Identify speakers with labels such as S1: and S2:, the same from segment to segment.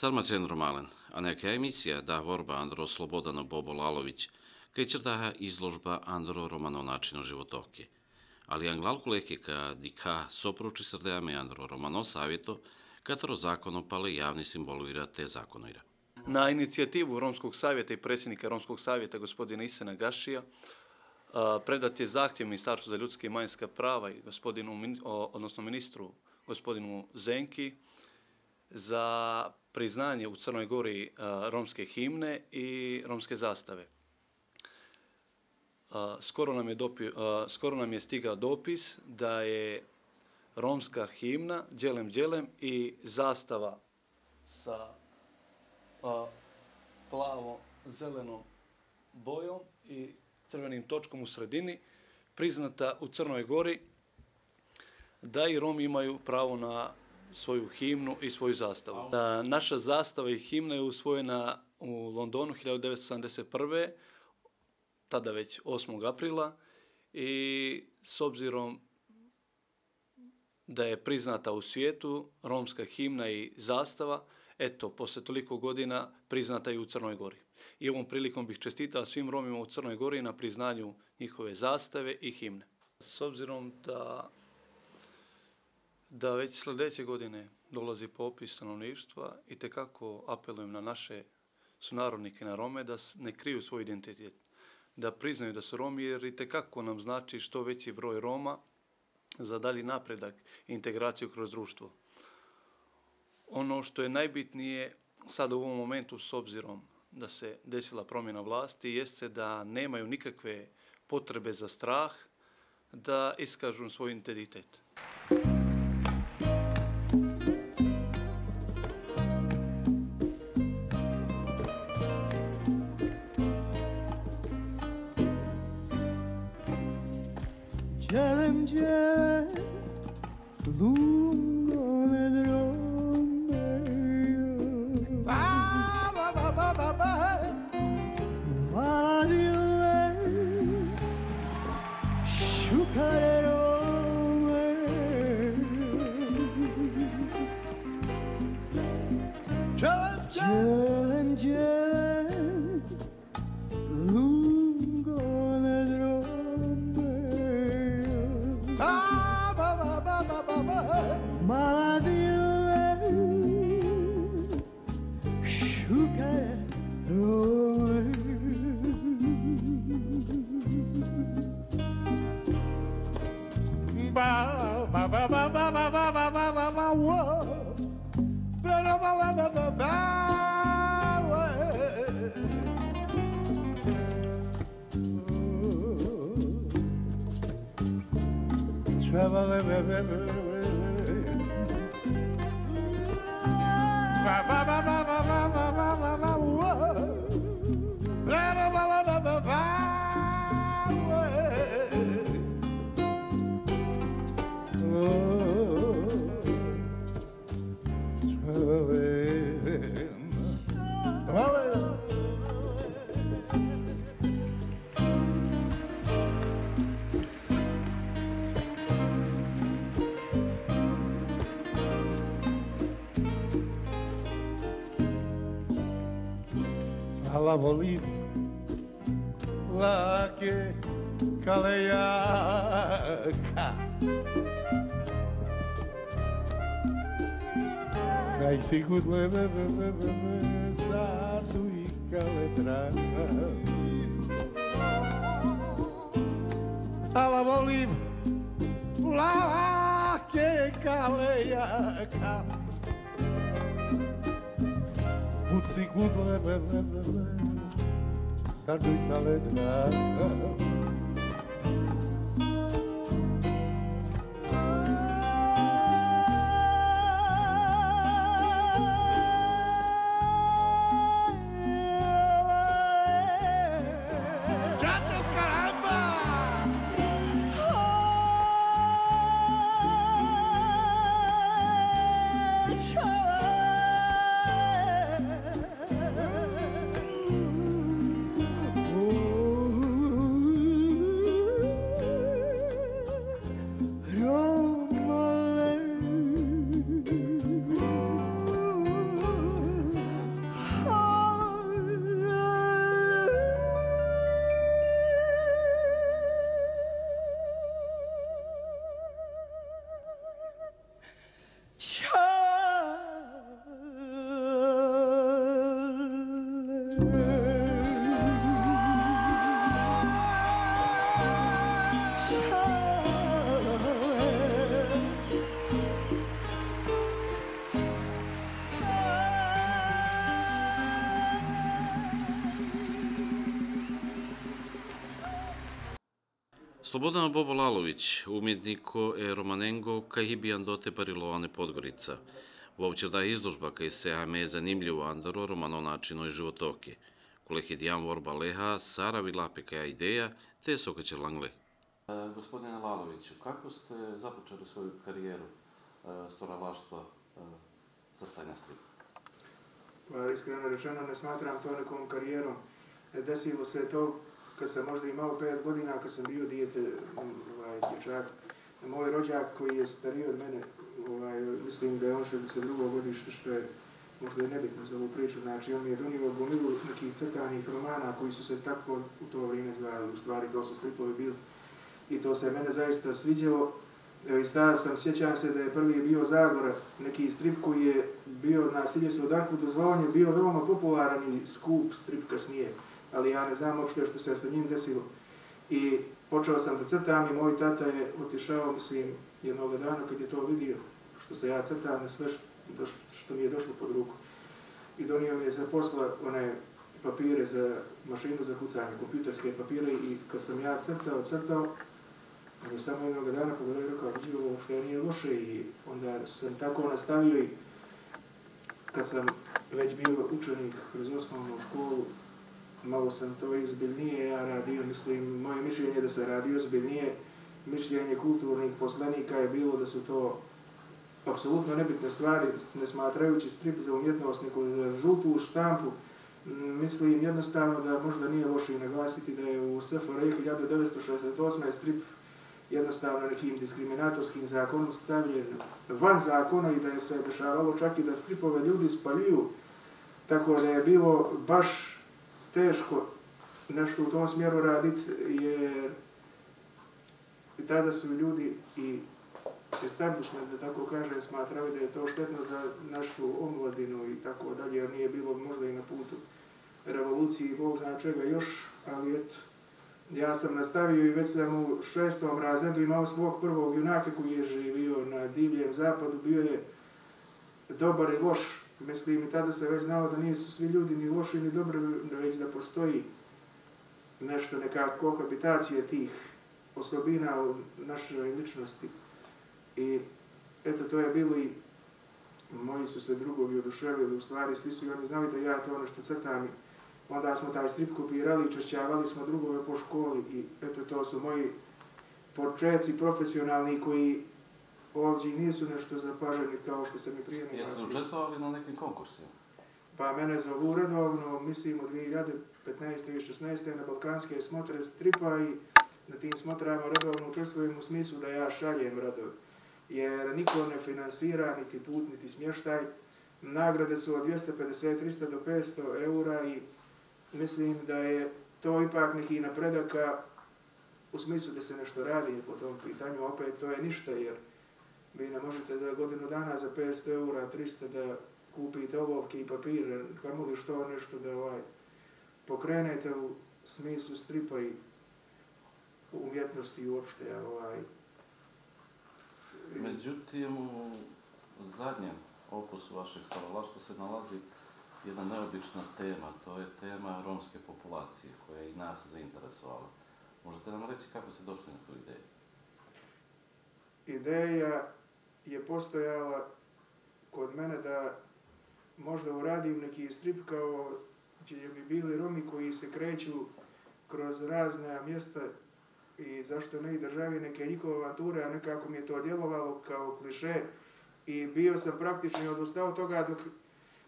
S1: Sarmacen Romalen, a neka emisija da vorba Andro Slobodano Bobo Lalović, kaj črtaha izložba Andro Romano načinu životoke. Ali anglalku lekika dika sopruči srdejame Andro Romano savjeto, katero zakono pale javni simbolira te zakonoira.
S2: Na inicijativu Romskog savjeta i predsjednika Romskog savjeta gospodina Isena Gašija predat je zahtjev Ministarstvu za ljudske i manjska prava i gospodinu, odnosno ministru gospodinu Zenki za priznanje u Crnoj Gori e, romske himne i romske zastave. E, skoro nam je, dopi, e, skoro nam je stigao dopis da je romska himna Đelem Đelem i zastava sa plavo zelenom bojom i crvenim točkom u sredini priznata u Crnoj Gori da i Romi imaju pravo na svoju himnu i svoju zastavu. Naša zastava i himna je usvojena u Londonu 1971. tada već 8. aprila i s obzirom da je priznata u svijetu romska himna i zastava, eto, posle toliko godina priznata i u Crnoj Gori. I ovom prilikom bih čestitao svim Romima u Crnoj Gori na priznanju njihove zastave i himne. S obzirom da da već sljedeće godine dolazi popis stanovništva i tekako apelujem na naše sunarodnike na Rome da ne kriju svoj identitet, da priznaju da su Romi jer i tekako nam znači što veći broj Roma za dalji napredak i integraciju kroz društvo. Ono što je najbitnije sad u ovom momentu s obzirom da se desila promjena vlasti jeste da nemaju nikakve potrebe za strah da iskažu svoj identitet.
S3: Shukare la volim lake kalejaka Kaj si gudle ve ve ve ve ve sartu ih kale draga Ala volim lake kalejaka Buci gudle ve ve ve ve sardu ih
S1: Slobodan Bobo Lalović, umjetniko e Romanengo, kaj hibijan dote parilovane Podgorica. Vovčer da izložba kaj se ame zanimljivo andaro romano načino i životoki. Kolek je dijan vorba leha, Sara Vilape kaj ideja, te sokaće langle. E, gospodine Laloviću, kako ste započeli svoju karijeru e, stvaralaštva e, crtanja stripa?
S4: Pa, iskreno rečeno, ne smatram to nekom karijerom. Desilo se to kad sam možda imao 5 godina, kad sam bio dijete, ovaj, dječak, moj rođak koji je stariji od mene, ovaj, mislim da je on 62. godište, što je možda je nebitno za ovu priču, znači on mi je donio gomilu nekih crtanih romana koji su se tako u to vrijeme zvali, u stvari to su slipovi bili. I to se mene zaista sviđalo. Evo, stara sam, sjećam se da je prvi bio Zagora, neki strip koji je bio na Silje se od dozvolanje, bio veoma popularan i skup strip kasnije ali ja ne znam uopšte što se sa njim desilo. I počeo sam da crtam i moj tata je otišao, mislim, jednog dana kad je to vidio, što se ja crtam sve što mi je došlo pod ruku. I donio mi je za posla one papire za mašinu za kucanje, kompjuterske papire i kad sam ja crtao, crtao, on je samo jednog dana pogledao i rekao, vidi ovo što nije loše i onda sam tako nastavio i kad sam već bio učenik kroz osnovnu školu, malo sam to izbiljnije ja radio, mislim, moje mišljenje da se radi uzbiljnije, mišljenje kulturnih poslanika je bilo da su to apsolutno nebitne stvari, ne smatrajući strip za umjetnost, nego za žutu štampu, mislim jednostavno da možda nije loše i naglasiti da je u SFRJ 1968. strip jednostavno nekim diskriminatorskim zakonom stavljen van zakona i da je se dešavalo čak i da stripove ljudi spaljuju, tako da je bilo baš teško nešto u tom smjeru raditi, jer tada su ljudi i establishment, da tako kažem, smatrali da je to štetno za našu omladinu i tako dalje, jer nije bilo možda i na putu revoluciji, Bog zna čega još, ali eto, ja sam nastavio i već sam u šestom razredu imao svog prvog junaka koji je živio na divljem zapadu, bio je dobar i loš, Mislim, i tada se već znao da nisu svi ljudi ni loši ni dobri, već da postoji nešto, neka kohabitacija tih osobina u našoj ličnosti. I eto, to je bilo i moji su se drugovi oduševili, u stvari svi su i oni znali da ja to ono što crtam i onda smo taj strip kopirali i češćavali smo drugove po školi i eto, to su moji početci profesionalni koji ovdje nisu nešto zapaženi kao što se mi prije
S1: ne Jesu učestvovali na nekim konkursima?
S4: Pa mene zovu redovno, mislim od 2015. i 2016. na Balkanske smotre stripa i na tim smotrama redovno učestvujem u smislu da ja šaljem radovi. Jer niko ne finansira niti put, niti smještaj. Nagrade su od 250, 300 do 500 eura i mislim da je to ipak neki napredaka u smislu da se nešto radi po tom pitanju. Opet to je ništa jer vi ne možete da godinu dana za 500 eura, 300 da kupite olovke i papire, kamo li što nešto da ovaj, pokrenete u smislu stripa i umjetnosti uopšte. Ovaj.
S1: Međutim, u zadnjem opusu vašeg starovlaštva se nalazi jedna neobična tema, to je tema romske populacije koja je i nas zainteresovala. Možete nam reći kako se došli na tu ideju?
S4: Ideja je postojala kod mene da možda uradim neki strip kao gdje bi bili Romi koji se kreću kroz razne mjesta i zašto ne i državi neke njihove avanture, a nekako mi je to djelovalo kao kliše i bio sam praktično odustao toga dok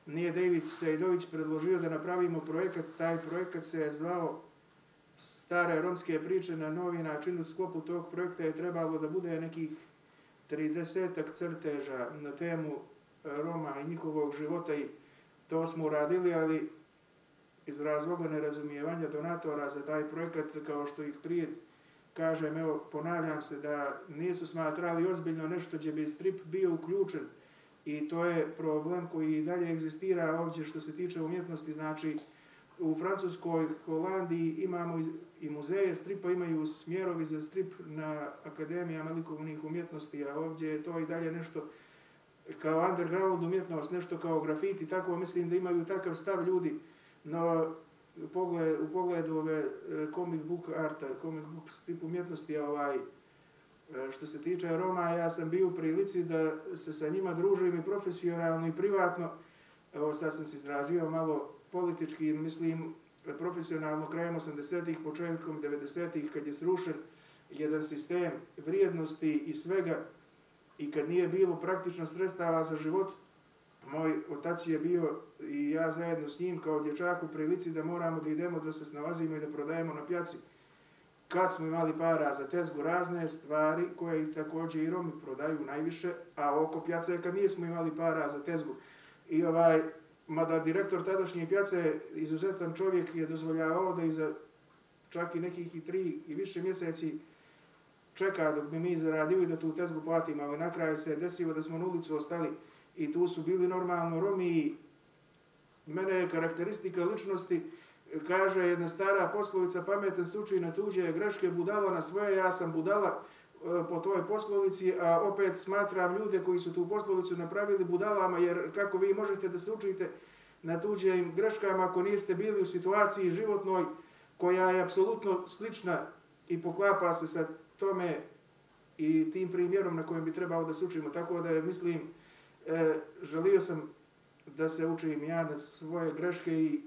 S4: nije David Sejdović predložio da napravimo projekat, taj projekat se je zvao Stare romske priče na novi način u sklopu tog projekta je trebalo da bude nekih 30 crteža na temu e, Roma i njihovog života i to smo uradili, ali iz razloga nerazumijevanja donatora za taj projekat, kao što ih prije kažem, evo, ponavljam se da nisu smatrali ozbiljno nešto gdje bi strip bio uključen. I to je problem koji dalje egzistira ovdje što se tiče umjetnosti, znači u Francuskoj, Holandiji imamo i muzeje stripa, imaju smjerovi za strip na akademijama likovnih umjetnosti, a ovdje je to i dalje nešto kao underground umjetnost, nešto kao grafiti, tako mislim da imaju takav stav ljudi. No, u pogledu, u pogledu ove e, comic book arta, comic book tipu umjetnosti, ovaj, e, što se tiče Roma, ja sam bio u prilici da se sa njima družim i profesionalno i privatno. Evo sad sam se izrazio malo politički, mislim, profesionalno krajem 80-ih, početkom 90-ih, kad je srušen jedan sistem vrijednosti i svega i kad nije bilo praktično sredstava za život, moj otac je bio i ja zajedno s njim kao dječak u prilici da moramo da idemo da se snalazimo i da prodajemo na pjaci. Kad smo imali para za tezgu razne stvari koje i također i Romi prodaju najviše, a oko pjace kad nismo imali para za tezgu. I ovaj, mada direktor tadašnje pjace, izuzetan čovjek, je dozvoljavao da iza čak i nekih i tri i više mjeseci čeka dok bi mi zaradili da tu tezgu platimo, ali na kraju se desilo da smo na ulicu ostali i tu su bili normalno Romi i mene je karakteristika ličnosti, kaže jedna stara poslovica, pametan se uči na tuđe greške, budala na svoje, ja sam budala. E, po toj poslovici, a opet smatram ljude koji su tu poslovicu napravili budalama, jer kako vi možete da se učite na tuđim greškama ako niste bili u situaciji životnoj koja je apsolutno slična i poklapa se sa tome i tim primjerom na kojem bi trebalo da se učimo. Tako da mislim, e, želio sam da se učim ja na svoje greške i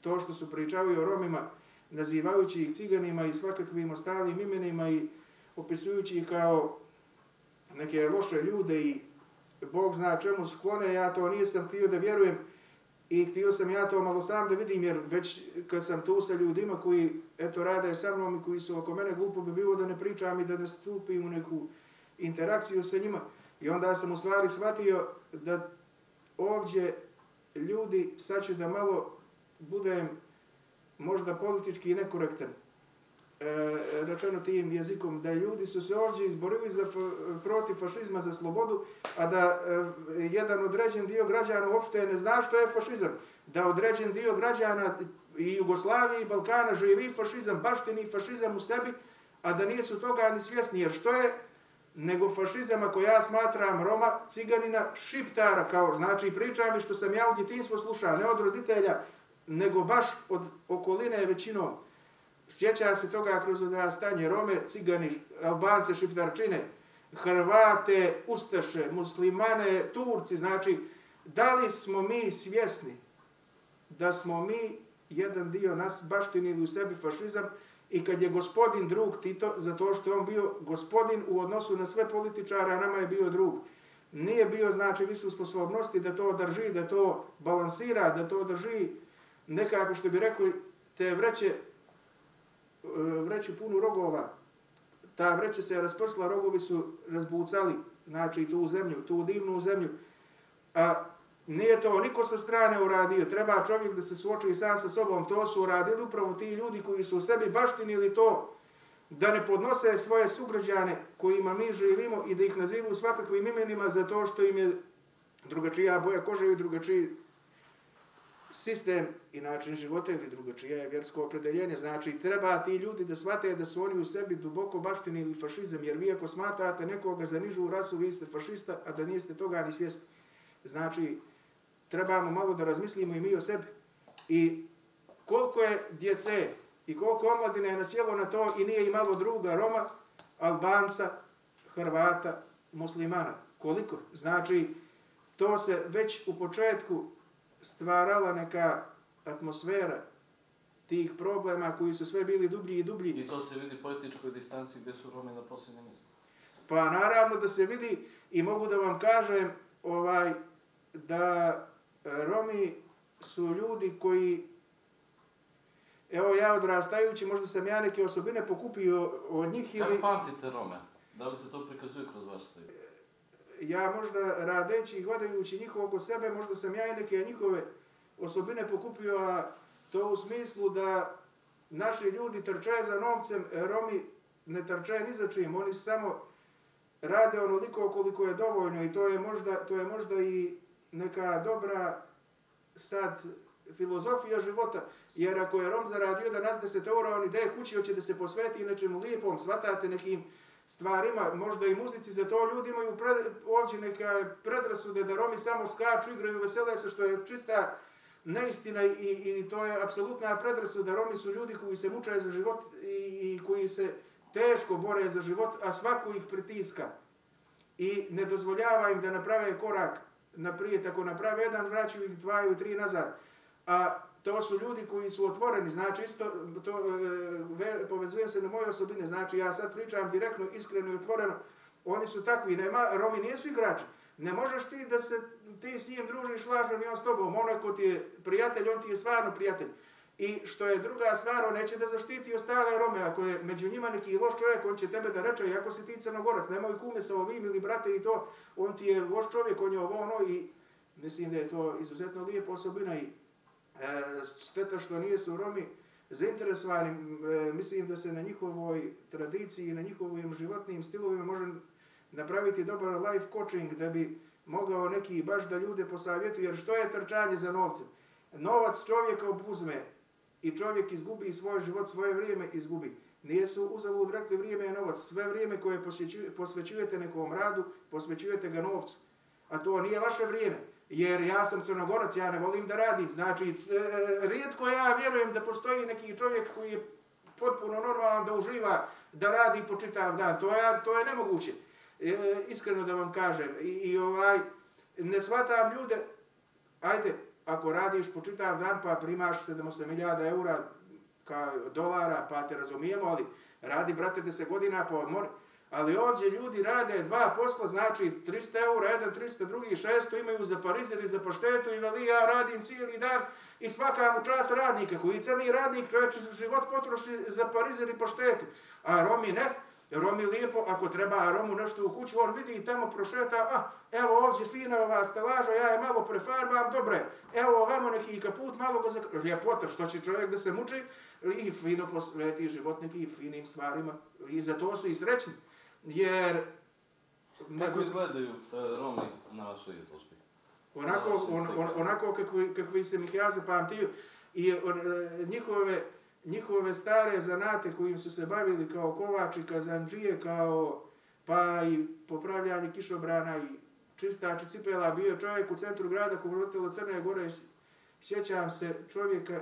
S4: to što su pričavaju o Romima, nazivajući ih ciganima i svakakvim ostalim imenima i opisujući ih kao neke loše ljude i Bog zna čemu sklone, ja to nisam htio da vjerujem i htio sam ja to malo sam da vidim, jer već kad sam tu sa ljudima koji eto rade sa mnom i koji su oko mene, glupo bi bilo da ne pričam i da ne stupim u neku interakciju sa njima. I onda sam u stvari shvatio da ovdje ljudi, sad ću da malo budem možda politički nekorektan, E, rečeno tim jezikom, da ljudi su se ovdje izborili za, protiv fašizma za slobodu, a da e, jedan određen dio građana uopšte ne zna što je fašizam. Da određen dio građana i Jugoslavije i Balkana živi fašizam, baštini fašizam u sebi, a da nisu toga ni svjesni. Jer što je nego fašizam ako ja smatram Roma, ciganina, šiptara, kao znači pričam i što sam ja u djetinstvu slušao, ne od roditelja, nego baš od okoline većinom. Sjeća se toga kroz odrastanje Rome, cigani, Albance, šiptarčine, Hrvate, Ustaše, muslimane, Turci, znači da li smo mi svjesni da smo mi jedan dio nas baštinili u sebi fašizam, I kad je gospodin drug Tito, zato što je on bio gospodin u odnosu na sve političare, a nama je bio drug, nije bio, znači, visu sposobnosti da to drži, da to balansira, da to drži nekako, što bi rekao, te vreće, E, vreću punu rogova, ta vreća se rasprsla, rogovi su razbucali, znači, tu zemlju, tu divnu zemlju, a Nije to niko sa strane uradio, treba čovjek da se suoči sam sa sobom, to su uradili upravo ti ljudi koji su u sebi baštinili to, da ne podnose svoje sugrađane kojima mi živimo i da ih nazivu svakakvim imenima za to što im je drugačija boja kože i drugačiji sistem i način života ili drugačije je vjersko opredeljenje. Znači, treba ti ljudi da shvate da su oni u sebi duboko baštini ili fašizam, jer vi ako smatrate nekoga za nižu rasu, vi ste fašista, a da niste toga ni svjesni. Znači, trebamo malo da razmislimo i mi o sebi. I koliko je djece i koliko omladine je nasjelo na to i nije imalo druga Roma, Albanca, Hrvata, muslimana. Koliko? Znači, to se već u početku stvarala neka atmosfera tih problema koji su sve bili dublji i dublji.
S1: I to se vidi političkoj distanci gdje su Romi na posljednjem mjestu.
S4: Pa naravno da se vidi i mogu da vam kažem ovaj da Romi su ljudi koji, evo ja odrastajući, možda sam ja neke osobine pokupio od njih
S1: ili... Kako pamtite Rome? Da li se to prikazuje kroz vaš stav?
S4: Ja možda radeći i gledajući njihov oko sebe, možda sam ja i neke njihove osobine pokupio, a to u smislu da naši ljudi trče za novcem, Romi ne trče ni za čim, oni samo rade onoliko koliko je dovoljno i to je možda, to je možda i neka dobra sad filozofija života, jer ako je Rom zaradio da nas deset eura, on ide kući, hoće da se posveti nečemu lijepom, svatate nekim stvarima, možda i muzici, za to ljudi imaju pred, ovdje neka predrasude da Romi samo skaču, igraju, vesele se, što je čista neistina i, i, to je apsolutna predrasuda. Romi su ljudi koji se mučaju za život i, i koji se teško bore za život, a svako ih pritiska i ne dozvoljava im da naprave korak naprijed. Ako naprave jedan, vraćaju ih dva ili tri nazad. A to su ljudi koji su otvoreni, znači isto to e, ve, povezujem se na moje osobine, znači ja sad pričam direktno, iskreno i otvoreno, oni su takvi, nema, Romi nisu igrači. Ne možeš ti da se ti s njim družiš lažno i on s tobom, ono ko ti je prijatelj, on ti je stvarno prijatelj. I što je druga stvar, on neće da zaštiti ostale Rome, ako je među njima neki loš čovjek, on će tebe da reče, ako si ti crnogorac, nemoj kume sa ovim ili brate i to, on ti je loš čovjek, on je ovo ono i mislim da je to izuzetno lijepa osobina i šteta što nije su Romi zainteresovani, e, mislim da se na njihovoj tradiciji, na njihovim životnim stilovima može napraviti dobar life coaching da bi mogao neki baš da ljude posavjetuju, jer što je trčanje za novce? Novac čovjeka obuzme i čovjek izgubi svoj život, svoje vrijeme izgubi. Nije su uzavud rekli vrijeme je novac. Sve vrijeme koje posvećujete nekom radu, posvećujete ga novcu. A to nije vaše vrijeme jer ja sam crnogorac, ja ne volim da radim. Znači, e, rijetko ja vjerujem da postoji neki čovjek koji je potpuno normalan da uživa, da radi po čitav dan. To je, to je nemoguće. E, iskreno da vam kažem. I, I ovaj, ne shvatam ljude, ajde, ako radiš po čitav dan pa primaš 7.000 eura kao dolara, pa te razumijemo, ali radi, brate, 10 godina pa odmori. Ali ovdje ljudi rade dva posla, znači 300 eura, jedan 300, drugi 600, imaju za parizer i za paštetu i veli ja radim cijeli dan i svaka mu čas radnika koji crni radnik čovječ život potroši za parizer i paštetu. A Romi ne, Romi lijepo, ako treba Romu nešto u kuću, on vidi i tamo prošeta, a evo ovdje fina ova stelaža, ja je malo prefarbam, dobre, evo ovamo neki kaput, malo ga zakr... Ljepota, što će čovjek da se muči? I fino posveti život nekim finim stvarima. I za to su i srećni jer...
S1: Kako izgledaju uh, Romi na vašoj izložbi?
S4: Onako, on, on, onako kakvi, kakvi se ih ja zapamtio i on, e, njihove, njihove stare zanate kojim su se bavili kao kovači, kazanđije, kao pa i popravljanje kišobrana i čistači cipela, bio čovjek u centru grada Kovrodilo Crne Gore, sjećam se čovjeka,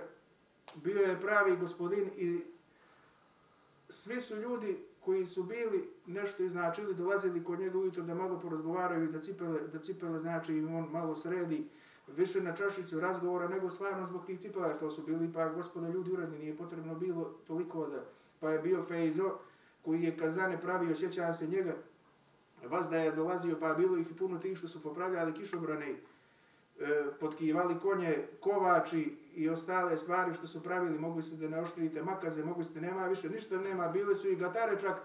S4: bio je pravi gospodin i svi su ljudi koji su bili nešto iznačili, dolazili kod njega ujutro da malo porazgovaraju i da cipele, da cipele znači on malo sredi više na čašicu razgovora nego stvarno zbog tih cipela, što su bili pa gospoda ljudi uredni, nije potrebno bilo toliko da, pa je bio Fejzo koji je kazane pravio, sjećam se njega, vas da je dolazio, pa je bilo ih puno tih što su popravljali kišobrane, e, potkivali konje, kovači i ostale stvari što su pravili, mogli ste da naoštrite makaze, mogli ste, nema više ništa, nema, bile su i gatare čak,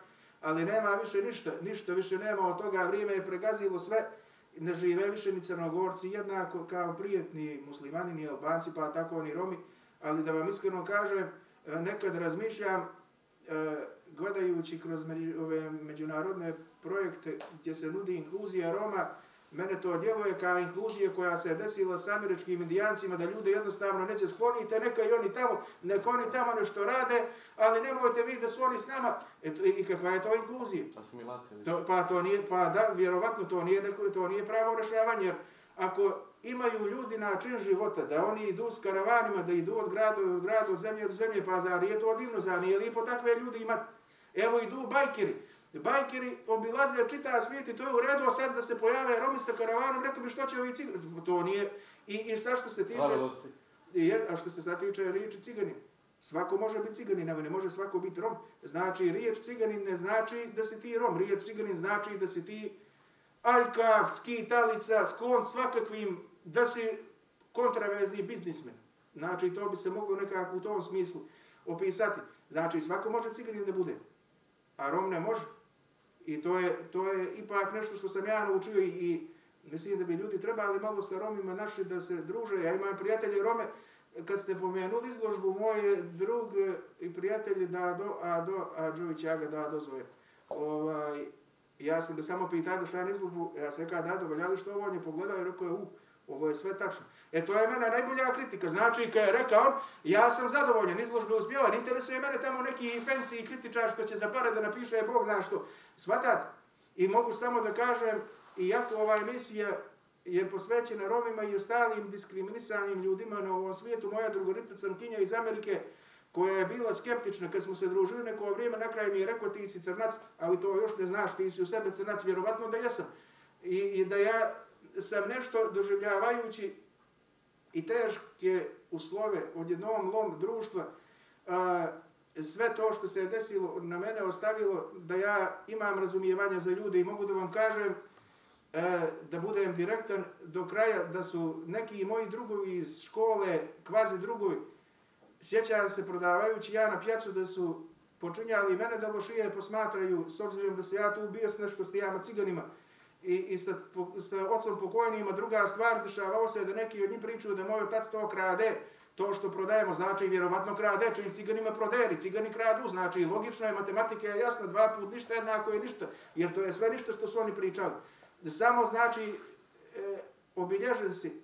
S4: ali nema više ništa, ništa više nema od toga, vrijeme je pregazilo sve, ne žive više ni crnogorci, jednako kao prijetni muslimani, ni albanci, pa tako ni romi, ali da vam iskreno kažem, e, nekad razmišljam, e, gledajući kroz ove međunarodne projekte gdje se nudi inkluzija Roma, Mene to djeluje kao inkluzija koja se desila s američkim indijancima, da ljude jednostavno neće sklonite, neka i oni tamo, neka oni tamo nešto rade, ali nemojte vi da su oni s nama. Eto, I kakva je to inkluzija?
S1: Asimilacija.
S4: To, pa to nije, pa da, vjerovatno to nije, neko, to nije pravo rešavanje, jer ako imaju ljudi način života, da oni idu s karavanima, da idu od grada do grada, od zemlje do zemlje, pa zar je to divno, zar nije lijepo takve ljudi imati? Evo idu bajkeri, Bajkeri obilaze čita svijet i to je u redu, a sad da se pojave Romi sa karavanom, rekao bi što će ovi cigani. To nije. I, i sad što se tiče... Je, a što se sad tiče riječi cigani. Svako može biti ciganin, ali ne može svako biti Rom. Znači, riječ ciganin ne znači da si ti Rom. Riječ ciganin znači da si ti aljkav, skitalica, sklon svakakvim, da si kontravezni biznismen. Znači, to bi se moglo nekako u tom smislu opisati. Znači, svako može ciganin da bude, a Rom ne može. I to je, to je ipak nešto što sam ja naučio i, i mislim da bi ljudi trebali malo sa Romima naši da se druže. Ja imam prijatelje Rome, kad ste pomenuli izložbu, moj drug i prijatelji Dado, Ado, Adžović, ja ga Dado zove. Ovaj, ja sam ga samo pitao da šta na izložbu, ja sam rekao Dado, valjali što ovo, on je pogledao i rekao je, u, ovo je sve tačno. E to je mene najbolja kritika. Znači, kad je rekao, ja sam zadovoljan, izložbe uspjeva, ne interesuje mene tamo neki fancy kritičar što će za pare da napiše, je Bog zna što. Svatat, i mogu samo da kažem, iako ova emisija je posvećena Romima i ostalim diskriminisanim ljudima na ovom svijetu. Moja drugorica Crnkinja iz Amerike, koja je bila skeptična kad smo se družili neko vrijeme, na kraju mi je rekao ti si crnac, ali to još ne znaš, ti si u sebe crnac, vjerovatno da jesam. I, i da ja sam nešto doživljavajući i teške uslove od jednom lom društva, a, sve to što se je desilo na mene ostavilo da ja imam razumijevanja za ljude i mogu da vam kažem e, da budem direktan do kraja, da su neki moji drugovi iz škole, kvazi drugovi, sjećam se prodavajući ja na pjacu da su počinjali mene da lošije posmatraju, s obzirom da se ja tu bio s nešto s tijama ciganima i, i sa, po, sa ocom pokojnima. druga stvar, dešavao se da neki od njih pričaju da moj otac to krade, to što prodajemo, znači vjerovatno krade, čim ciganima proderi, cigani kradu, znači logično je, matematika je jasna, dva put ništa jednako je ništa, jer to je sve ništa što su oni pričali. Samo znači, e, obilježen si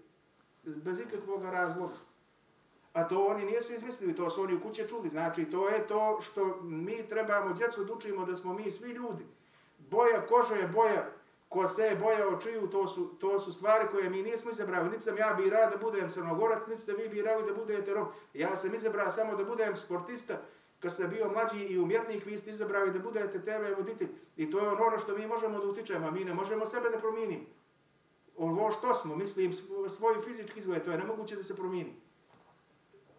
S4: bez ikakvog razloga. A to oni nisu izmislili, to su oni u kuće čuli. Znači, to je to što mi trebamo djecu da učimo da smo mi svi ljudi. Boja kože je boja kose je bojao očiju, to su, to su stvari koje mi nismo izabrali. Niti sam ja birao da budem crnogorac, niti ste vi birali da budete rom. Ja sam izabrao samo da budem sportista, kad sam bio mlađi i umjetnik, vi ste izabrali da budete TV voditelj. I to je ono, ono što mi možemo da utičemo, mi ne možemo sebe da promijenimo. Ovo što smo, mislim, svoj fizički izgled, to je nemoguće da se promijeni.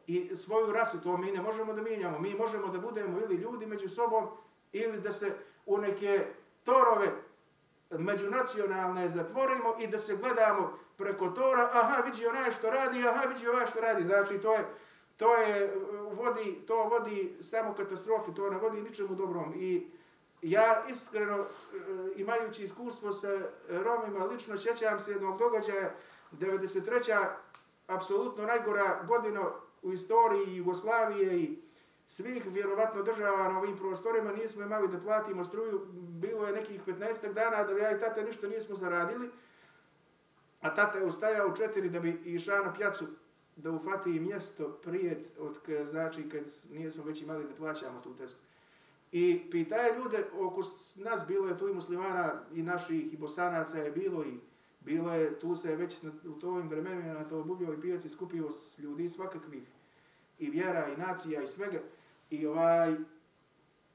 S4: I svoju rasu, to mi ne možemo da mijenjamo. Mi možemo da budemo ili ljudi među sobom, ili da se u neke torove međunacionalne zatvorimo i da se gledamo preko tora, aha, vidi onaj što radi, aha, vidi ovaj što radi. Znači, to je, to je, vodi, to vodi samo katastrofi, to ne vodi ničemu dobrom. I ja iskreno, eh, imajući iskustvo sa Romima, lično sjećam se jednog događaja, 93. apsolutno najgora godina u istoriji Jugoslavije i svih vjerovatno država na ovim prostorima nismo imali da platimo struju, bilo je nekih 15 dana da ja i tata ništa nismo zaradili, a tata je ustajao u četiri da bi išao na pjacu da ufati mjesto prijet od znači kad nismo već imali da plaćamo tu tesku. I pitaje ljude, oko nas bilo je tu i muslimana i naših i bosanaca je bilo i bilo je, tu se već na, u tovim vremenima na to bubio i pijaci skupio s ljudi svakakvih i vjera i nacija i svega. I ovaj,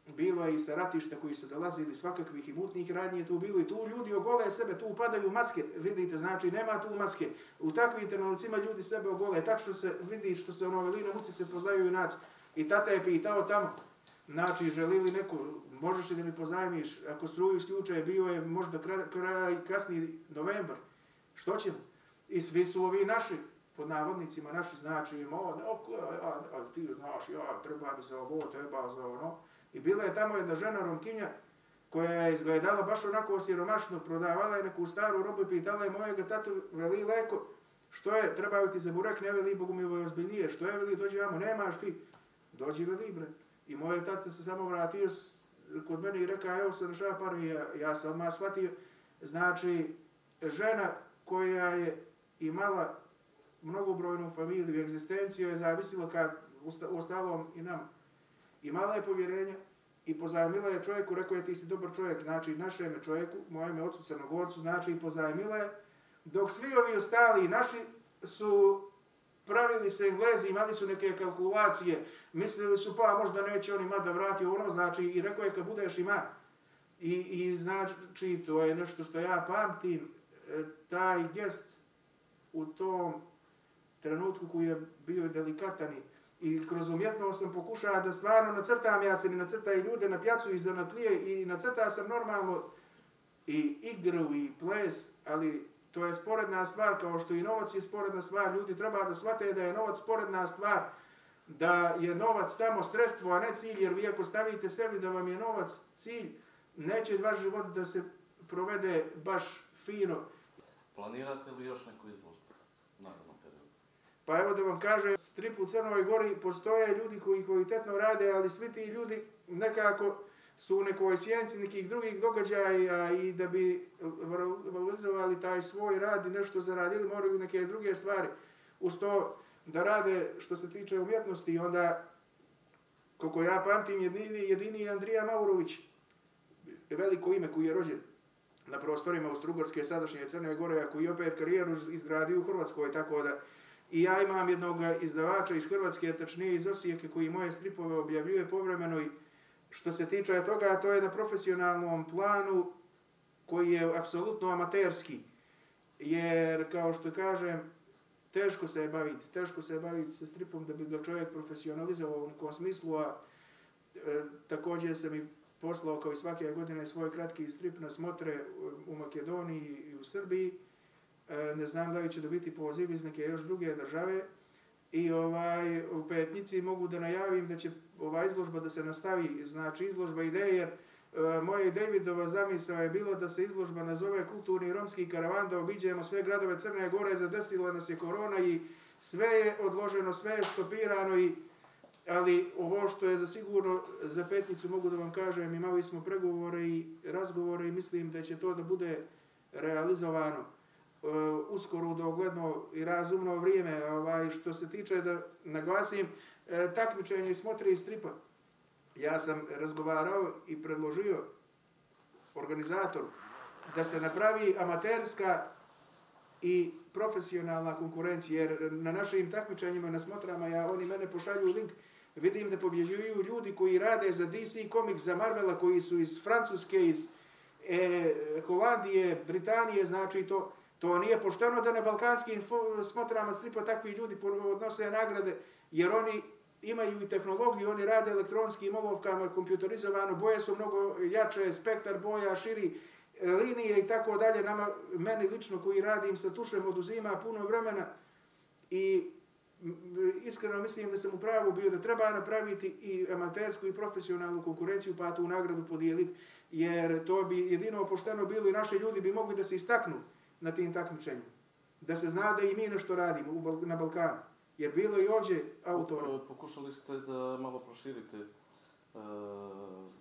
S4: bilo je i sa ratišta koji su dolazili svakakvih i mutnih radnji, tu bilo i tu ljudi ogole sebe, tu upadaju maske, vidite, znači nema tu maske. U takvim trenucima ljudi sebe ogole, tak što se vidi što se ono velino muci se poznaju nac. I tata je pitao tamo, znači želi li neko, možeš li da mi pozajmiš, ako struju isključaje, bio je možda kraj, kraj kasni novembar, što ćemo? I svi su ovi naši, pod navodnicima naši značajima, im ovo, ok, a, a, ti znaš, ja, treba mi za ovo, treba za ono. I bila je tamo jedna žena Romkinja, koja je izgledala baš onako siromašno, prodavala je neku staru robu i pitala je mojega tatu, veli leko, što je, treba ti za burak, ne veli, Bogu mi ovo je ozbiljnije, što je, veli, dođi vamo, nemaš ti, dođi veli, bre. I moj tata se samo vratio s, kod mene i rekao, evo se rešava par, ja, ja sam odmah shvatio, znači, žena koja je imala mnogobrojnu familiju, egzistenciju je zavisilo kad ostalom i nam. Imala je povjerenja i pozajmila je čovjeku, rekao je ti si dobar čovjek, znači našem čovjeku, mojem ocu Crnogorcu, znači i pozajmila je, dok svi ovi ostali naši su pravili se englezi, imali su neke kalkulacije, mislili su pa možda neće oni mada vrati ono, znači i rekao je kad budeš ima. I, I znači to je nešto što ja pamtim, e, taj gest u tom trenutku koji je bio delikatan i kroz umjetnost sam pokušao da stvarno nacrtam, ja se mi nacrtaju ljude na pjacu i zanatlije i nacrtao sam normalno i igru i ples, ali to je sporedna stvar, kao što i novac je sporedna stvar, ljudi treba da shvate da je novac sporedna stvar, da je novac samo sredstvo, a ne cilj, jer vi ako stavite sebi da vam je novac cilj, neće vaš život da se provede baš fino.
S1: Planirate li još neku izložbu?
S4: Pa evo da vam kažem, strip u Crnoj Gori postoje ljudi koji kvalitetno rade, ali svi ti ljudi nekako su u nekoj sjenci nekih drugih događaja i da bi valorizovali taj svoj rad i nešto zaradili, moraju neke druge stvari uz to da rade što se tiče umjetnosti. Onda, kako ja pamtim, jedini, jedini Andrija Maurović, veliko ime koji je rođen na prostorima Ustrugorske sadašnje Crne Gore, a koji opet karijeru izgradio u Hrvatskoj, tako da i ja imam jednog izdavača iz Hrvatske, tačnije iz Osijeke, koji moje stripove objavljuje povremeno i što se tiče toga, to je na profesionalnom planu koji je apsolutno amaterski, jer kao što kažem, teško se je baviti, teško se je baviti sa stripom da bi ga čovjek profesionalizovao u nekom smislu, a e, također sam mi poslao kao i svake godine svoj kratki strip na smotre u Makedoniji i u Srbiji. E, ne znam da li će dobiti poziv iz neke još druge države. I ovaj u petnici mogu da najavim da će ova izložba da se nastavi, znači izložba ideje, jer e, moje Davidova zamisla je bilo da se izložba nazove Kulturni romski karavan, da obiđemo sve gradove Crne Gore, zadesila nas je korona i sve je odloženo, sve je stopirano i ali ovo što je za sigurno za petnicu mogu da vam kažem, imali smo pregovore i razgovore i mislim da će to da bude realizovano E, uskoro u dogledno i razumno vrijeme. Ovaj, što se tiče da naglasim uh, takmičenje i smotre i stripa, ja sam razgovarao i predložio organizatoru da se napravi amaterska i profesionalna konkurencija, jer na našim takmičenjima, na smotrama, ja, oni mene pošalju link vidim da pobjeđuju ljudi koji rade za DC Comics, za Marvela, koji su iz Francuske, iz e, Holandije, Britanije, znači to, to nije pošteno da na balkanskim smotrama stripa takvi ljudi odnose nagrade, jer oni imaju i tehnologiju, oni rade elektronskim olovkama, kompjuterizovano, boje su mnogo jače, spektar boja, širi e, linije i tako dalje. Nama, meni lično koji radim sa tušem oduzima puno vremena i iskreno mislim da sam u pravu bio da treba napraviti i amatersku i profesionalnu konkurenciju pa tu nagradu podijeliti, jer to bi jedino pošteno bilo i naši ljudi bi mogli da se istaknu na tim takmičenjima. Da se zna da i mi nešto radimo na Balkanu. Jer bilo i ovdje autora.
S1: Pokušali ste da malo proširite, e,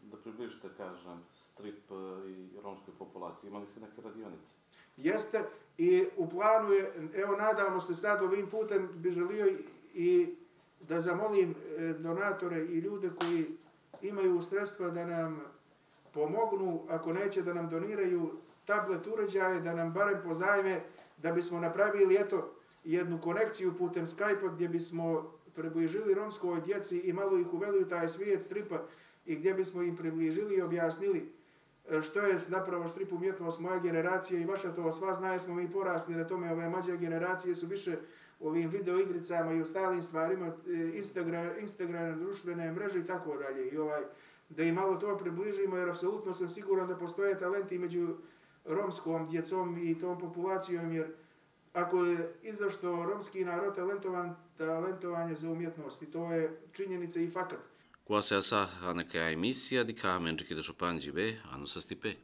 S1: da približite, kažem, strip e, i romskoj populaciji. Imali ste neke radionice?
S4: Jeste, I u planu je, evo nadamo se sad ovim putem, bi želio i da zamolim e, donatore i ljude koji imaju sredstva da nam pomognu, ako neće da nam doniraju tablet uređaje, da nam barem pozajme, da bismo napravili eto, jednu konekciju putem Skype-a gdje bismo približili romskoj djeci i malo ih uveli u taj svijet stripa i gdje bismo im približili i objasnili e, što je zapravo strip umjetnost moja generacija i vaša to sva znaje, smo mi porasli na tome, ove mađe generacije su više u ovim video igricama i ostalim stvarima, e, Instagram, Instagram, društvene mreže i tako dalje. I ovaj, da im malo to približimo, jer apsolutno sam siguran da postoje talenti među romskom djecom i tom populacijom, jer ako je izašto romski narod talentovan, talentovanje za umjetnost i to je činjenica i fakat.
S1: Cu aceasta, Aneca emisija adică amengi de șopan gibe, anul stipe.